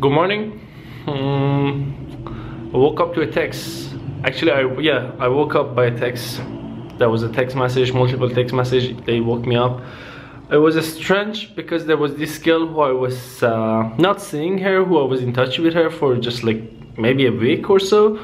Good morning. Um, I woke up to a text. Actually, I yeah, I woke up by a text. There was a text message, multiple text message. They woke me up. It was strange because there was this girl who I was uh, not seeing her, who I was in touch with her for just like maybe a week or so,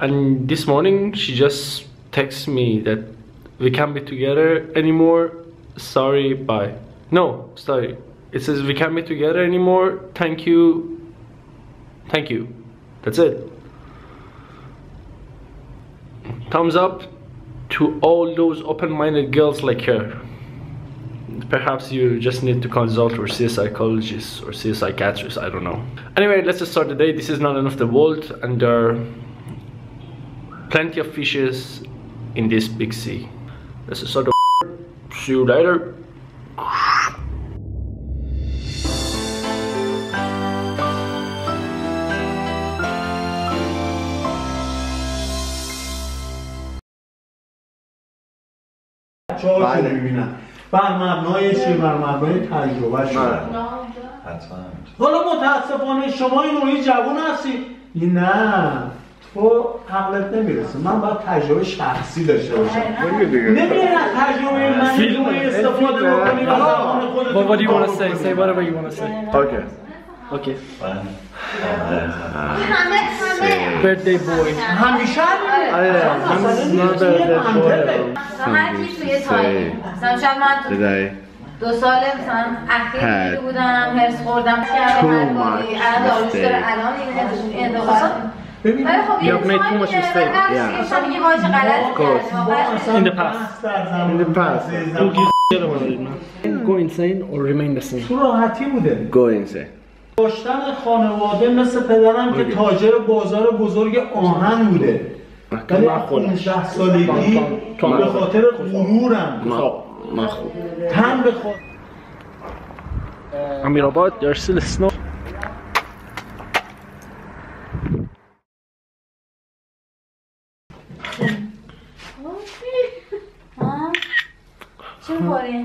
and this morning she just texted me that we can't be together anymore. Sorry, bye. No, sorry. It says we can't be together anymore. Thank you. Thank you. That's it. Thumbs up to all those open-minded girls like her. Perhaps you just need to consult or see a psychologist or see a psychiatrist, I don't know. Anyway, let's just start the day. This is not enough the world and there are plenty of fishes in this big sea. Let's just start the See you later. بله. می‌بینن بر مبنای چی بر مبنای تجربه بله. شده حتما حالا متاسفانه شما این نوعی جوون هستی نه تو عقلت نمی‌رسه من باید تجربه شخصی داشته باشم نمیره تجربه من استفاده بکنی و زمان خودت What, what do you want to say? کنی. Say whatever you want to say. اوکی Okay. همه همه Birthday boy. همیشه همینه. آره، اصلا من- مسئله من نیست. به- یه به منطقه. خودم. هر کی توی تایم مثلا شاید من تو today دو سال مثلا اخیر Had دیده بودم هرس خوردم کردم too هر much باری الان داروش داره mistake. الان این این دو ببین ولی خب یه You have made too much تایمیه، mistake. هر Yeah. چیزی شما میگی وای چه غلطی course. کردم ما آخرش اصلا In the past. بحث در زمان In the past. عزیز Who زمان. gives a shit about it, man? Go insane or remain the same. تو راحتی بوده go insane داشتن خانواده مثل پدرم که تاجر بازار بزرگ آهن بوده ولی خودم. 15 سالگی. به خاطر غرورم تن به خود Amirabad, there's still snow. ها؟ چه باره؟